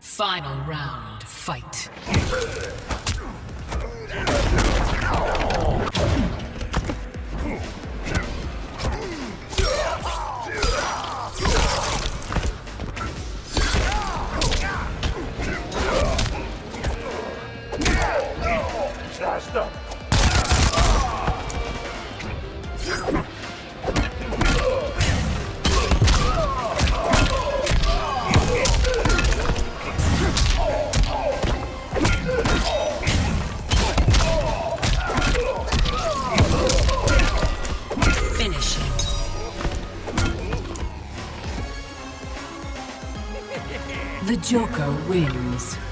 Final round, fight. Finishing. The Joker wins.